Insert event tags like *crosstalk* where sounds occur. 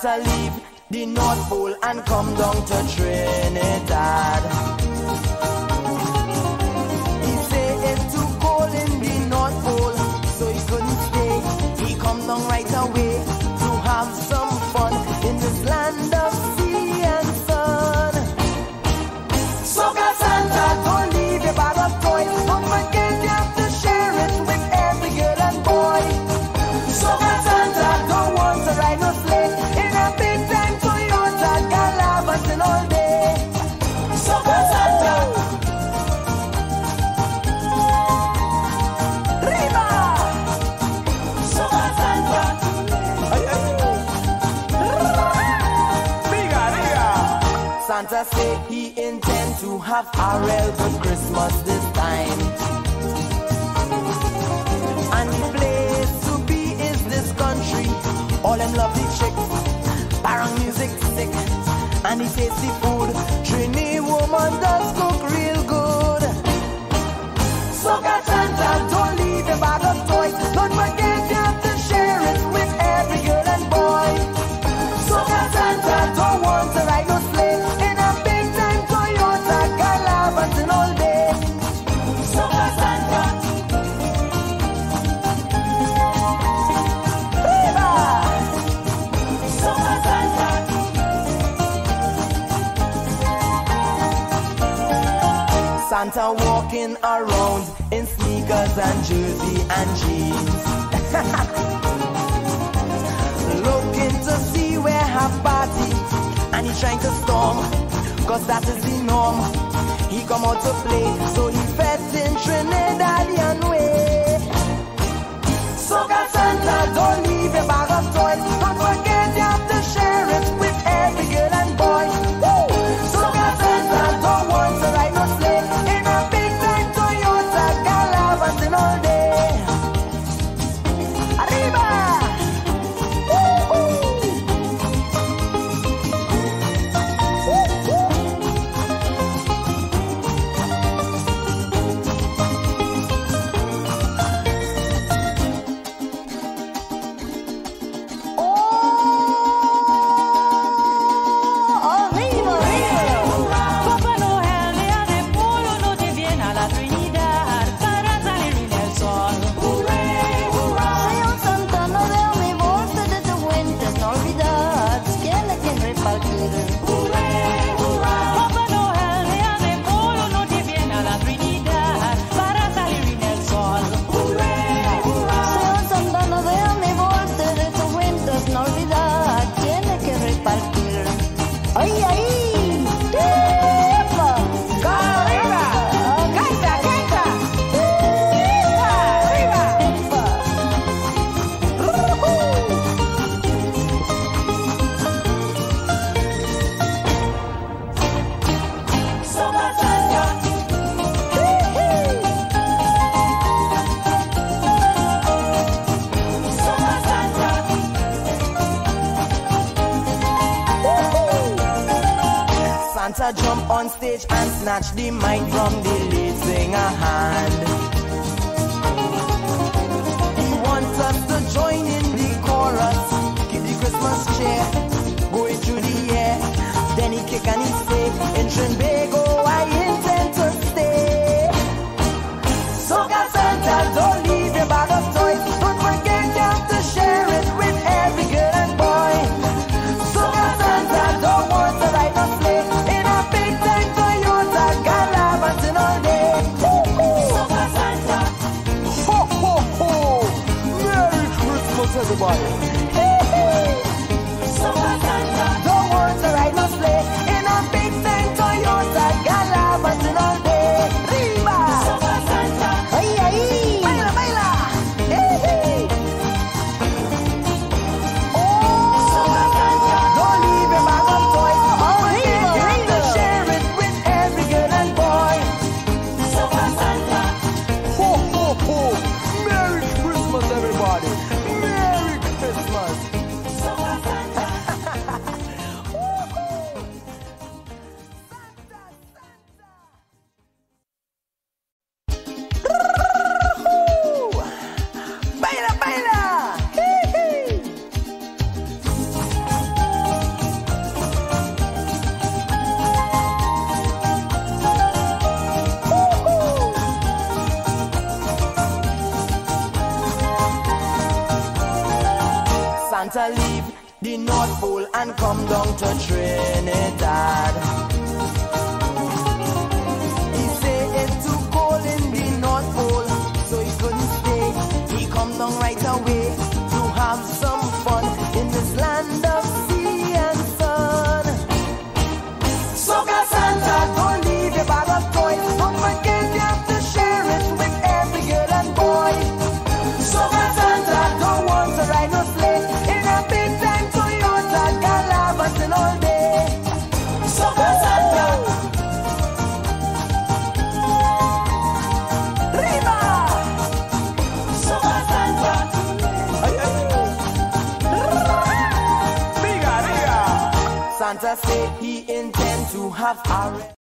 to leave the North Pole and come down to Trinidad. Santa say he intend to have a real good Christmas this time. And the place to be is this country. All them lovely chicks, parang music sick, and the tasty food. Santa walking around in sneakers and jersey and jeans. *laughs* Looking to see where have party, and he's trying to storm, cause that is the norm. He come out to play, so To jump on stage and snatch the mic from the lead singer hand. He wants us to join in the chorus, keep the Christmas cheer going through the air. Then he kick and he say, entering. leave the North Pole and come down to Trinidad. I say he intend to have a